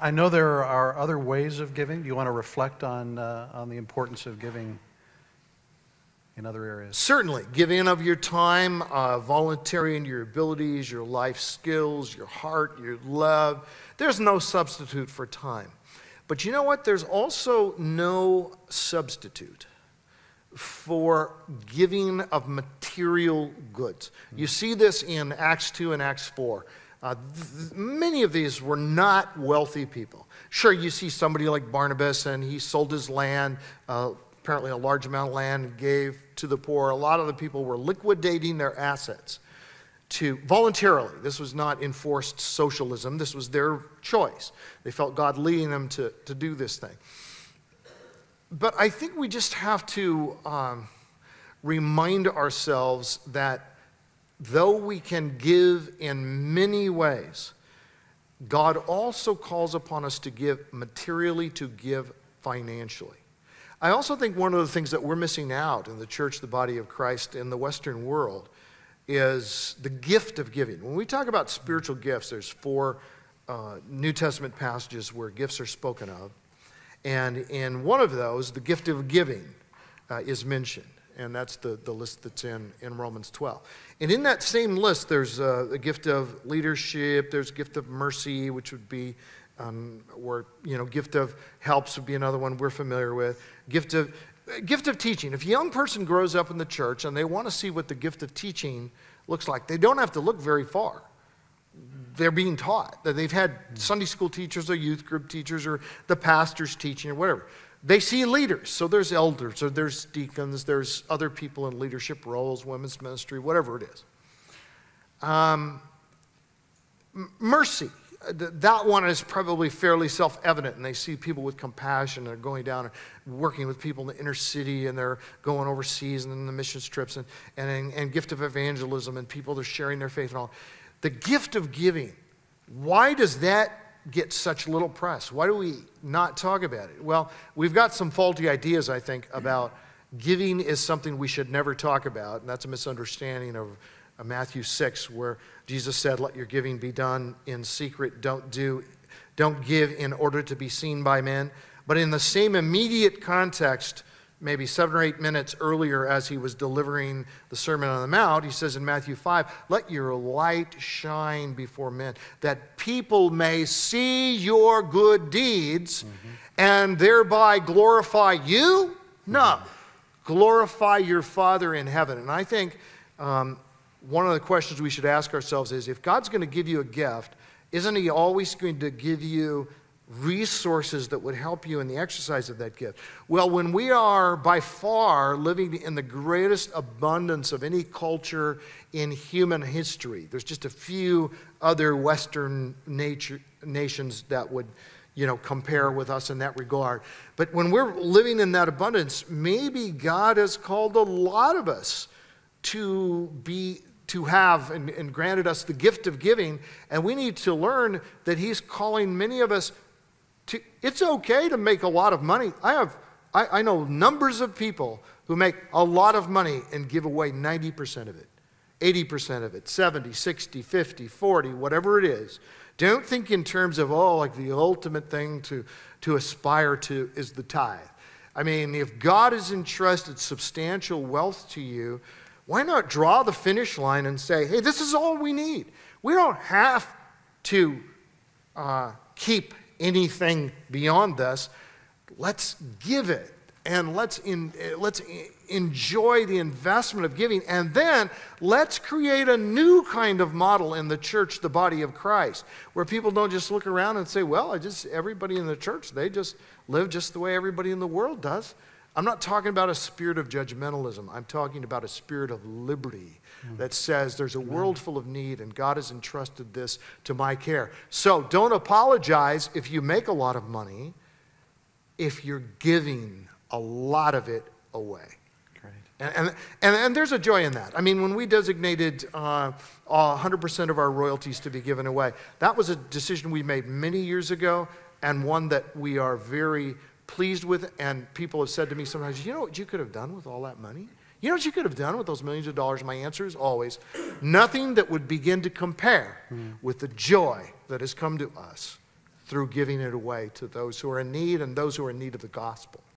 I, know there are other ways of giving. Do you want to reflect on, uh, on the importance of giving in other areas? Certainly, giving of your time, uh, volunteering your abilities, your life skills, your heart, your love. There's no substitute for time. But you know what? There's also no substitute for giving of material goods. You see this in Acts 2 and Acts 4. Uh, th- many of these were not wealthy people. Sure, you see somebody like Barnabas, and he sold his land, uh, apparently a large amount of land, gave to the poor. A lot of the people were liquidating their assets to voluntarily. This was not enforced socialism, this was their choice. They felt God leading them to, to do this thing. But I think we just have to um, remind ourselves that though we can give in many ways, God also calls upon us to give materially, to give financially. I also think one of the things that we're missing out in the church, the body of Christ, in the Western world, is the gift of giving. When we talk about spiritual gifts, there's four uh, New Testament passages where gifts are spoken of. And in one of those, the gift of giving uh, is mentioned. And that's the, the list that's in, in Romans 12. And in that same list, there's a, a gift of leadership, there's gift of mercy, which would be, um, or, you know, gift of helps would be another one we're familiar with. Gift of, gift of teaching. If a young person grows up in the church and they want to see what the gift of teaching looks like, they don't have to look very far they're being taught, that they've had Sunday school teachers or youth group teachers or the pastors teaching or whatever. They see leaders. So there's elders or there's deacons, there's other people in leadership roles, women's ministry, whatever it is. Um, mercy. That one is probably fairly self evident, and they see people with compassion. They're going down and working with people in the inner city, and they're going overseas and the mission trips, and, and, and gift of evangelism, and people they're sharing their faith and all. The gift of giving, why does that get such little press? Why do we not talk about it? Well, we've got some faulty ideas, I think, about giving is something we should never talk about, and that's a misunderstanding of Matthew 6, where Jesus said, Let your giving be done in secret. Don't do, don't give in order to be seen by men. But in the same immediate context, maybe seven or eight minutes earlier as he was delivering the Sermon on the Mount, he says in Matthew 5, Let your light shine before men, that people may see your good deeds mm-hmm. and thereby glorify you? No, mm-hmm. glorify your Father in heaven. And I think um, one of the questions we should ask ourselves is if God's going to give you a gift, isn't he always going to give you resources that would help you in the exercise of that gift. Well, when we are by far living in the greatest abundance of any culture in human history, there's just a few other Western nature, nations that would you know, compare with us in that regard. But when we're living in that abundance, maybe God has called a lot of us to be to have and, and, granted us the gift of giving, and we need to learn that He's calling many of us to, it's okay to make a lot of money. I have, I, I know numbers of people who make a lot of money and give away 90% of it, 80% of it, 70, 60, 50, 40, whatever it is. Don't think in terms of, oh, like the ultimate thing to, to aspire to is the tithe. I mean, if God has entrusted substantial wealth to you, why not draw the finish line and say, hey, this is all we need? We don't have to uh, keep anything beyond this. Let's give it and let's, in, let's enjoy the investment of giving. And then let's create a new kind of model in the church, the body of Christ, where people don't just look around and say, well, I just, everybody in the church, they just live just the way everybody in the world does. I'm not talking about a spirit of judgmentalism. I'm talking about a spirit of liberty mm. that says there's a world full of need and God has entrusted this to my care. So don't apologize if you make a lot of money if you're giving a lot of it away. And, and, and, and, there's a joy in that. I mean, when we designated uh, 100% of our royalties to be given away, that was a decision we made many years ago and one that we are very pleased with. And people have said to me sometimes, you know what you could have done with all that money? You know what you could have done with those millions of dollars? My answer is always nothing that would begin to compare mm. with the joy that has come to us through giving it away to those who are in need and those who are in need of the gospel.